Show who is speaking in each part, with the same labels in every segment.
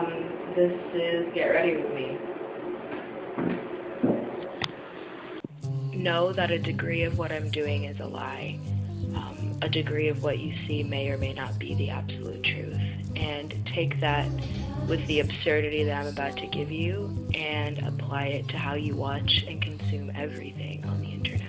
Speaker 1: This is Get Ready With Me.
Speaker 2: Know that a degree of what I'm doing is a lie. Um, a degree of what you see may or may not be the absolute truth. And take that with the absurdity that I'm about to give you and apply it to how you watch and consume everything on the internet.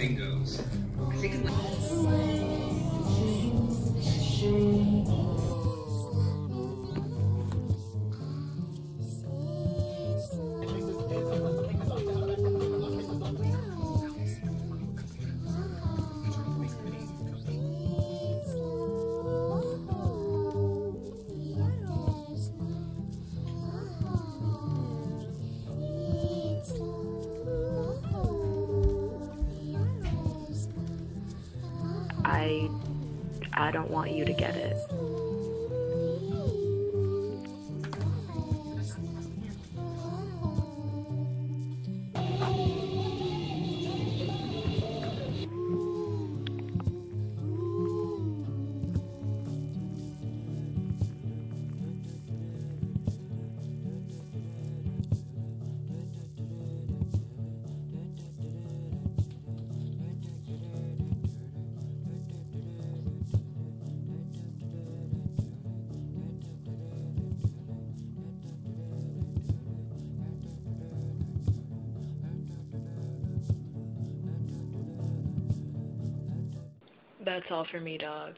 Speaker 3: Thing goes.
Speaker 2: I I don't want you to get it. That's all for me, dog.